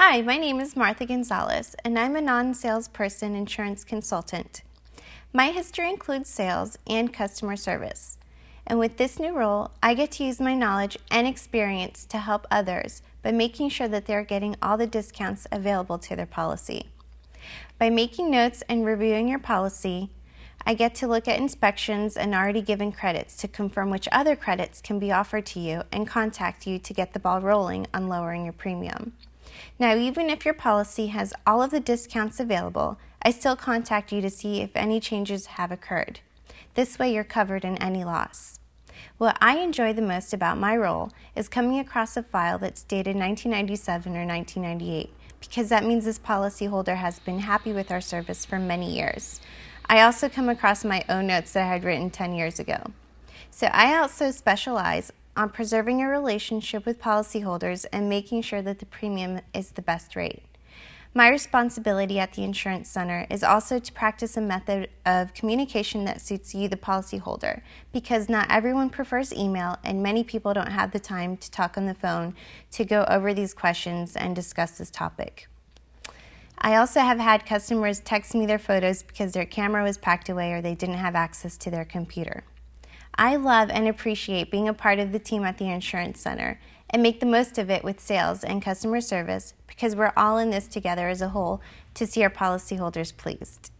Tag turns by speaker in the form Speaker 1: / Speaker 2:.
Speaker 1: Hi, my name is Martha Gonzalez, and I'm a non salesperson insurance consultant. My history includes sales and customer service. And with this new role, I get to use my knowledge and experience to help others by making sure that they're getting all the discounts available to their policy. By making notes and reviewing your policy, I get to look at inspections and already given credits to confirm which other credits can be offered to you and contact you to get the ball rolling on lowering your premium. Now, even if your policy has all of the discounts available, I still contact you to see if any changes have occurred. This way, you're covered in any loss. What I enjoy the most about my role is coming across a file that's dated 1997 or 1998 because that means this policyholder has been happy with our service for many years. I also come across my own notes that I had written 10 years ago. So I also specialize on preserving your relationship with policyholders and making sure that the premium is the best rate. My responsibility at the Insurance Center is also to practice a method of communication that suits you, the policyholder, because not everyone prefers email and many people don't have the time to talk on the phone to go over these questions and discuss this topic. I also have had customers text me their photos because their camera was packed away or they didn't have access to their computer. I love and appreciate being a part of the team at the Insurance Center and make the most of it with sales and customer service because we're all in this together as a whole to see our policyholders pleased.